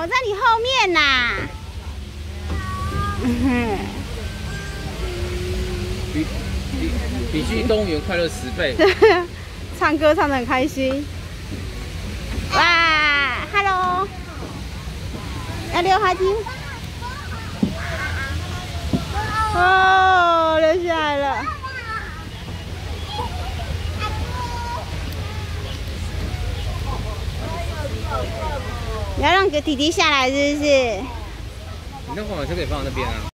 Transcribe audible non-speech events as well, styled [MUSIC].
我在你后面呐。比 [LAUGHS] 比比去动物园快乐十倍。[LAUGHS] 唱歌唱得很开心。哇，Hello，要溜滑梯。哦，溜下来了。你要让个弟弟下来是不是？你那滑板车可以放在那边啊。